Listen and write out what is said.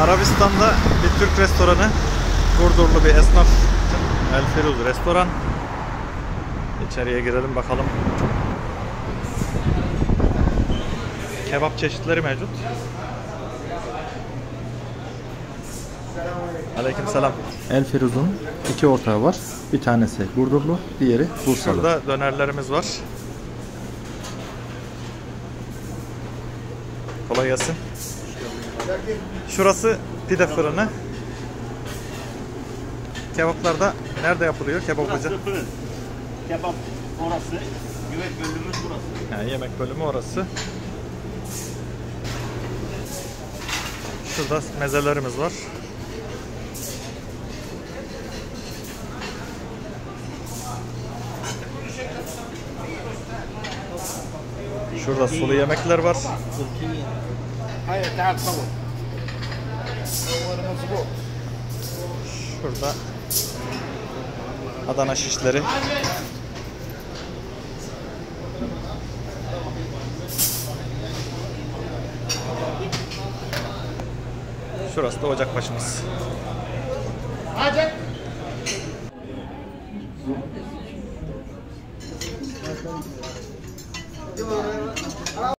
Arabistan'da bir Türk restoranı. Burdurlu bir esnaf. El Firuz restoran. İçeriye girelim bakalım. Kebap çeşitleri mevcut. Aleykümselam. El Firuz'un iki ortağı var. Bir tanesi Burdurlu, diğeri Bursalı. Şurada dönerlerimiz var. Kolay gelsin. Şurası pide fırını. Kebaplar da nerede yapılıyor kebapçı? Burası fırın. Kebap orası. Yemek bölümümüz burası. Ha, yemek bölümü orası. Şurada mezelerimiz var. Şurada sulu yemekler var. Hayır تعال صور صور مظبوط Şurada Adana şişleri Şurası da ocak başımız. Hadi. Devam.